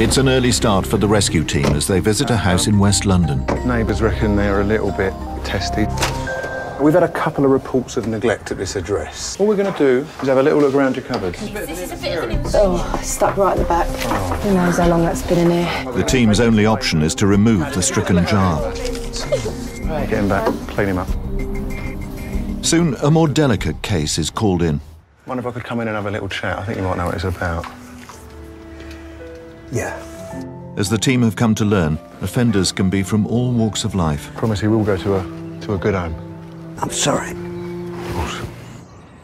It's an early start for the rescue team as they visit a house in West London. Neighbours reckon they're a little bit testy. We've had a couple of reports of neglect at this address. All we're going to do is have a little look around your cupboards. Oh, stuck right at the back. Oh. Who knows how long that's been in here? The team's only option is to remove the stricken jar. Get him back, clean him up. Soon, a more delicate case is called in. Wonder if I could come in and have a little chat. I think you might know what it's about. Yeah. As the team have come to learn, offenders can be from all walks of life. Promise he will go to a to a good home. I'm sorry.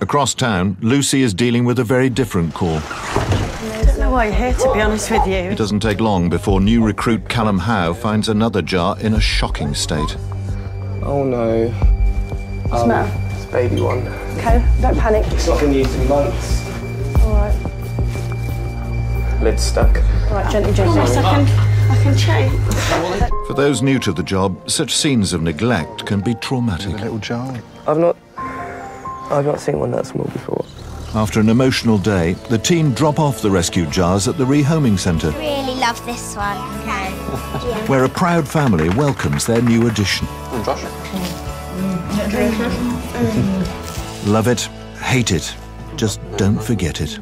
Across town, Lucy is dealing with a very different call. I don't know why you're here, to be honest with you. It doesn't take long before new recruit Callum Howe finds another jar in a shocking state. Oh no. What's the um, matter? It's a baby one. Okay, don't panic. It's not been used in months. All right. Lid's stuck. All right, gently, gently. I can, I can change. For those new to the job, such scenes of neglect can be traumatic. A traumatic. little jar. I've not. I've not seen one that small before. After an emotional day, the team drop off the rescued jars at the rehoming centre, Really love this one. Okay. yeah. where a proud family welcomes their new addition. Love it, hate it, just don't forget it.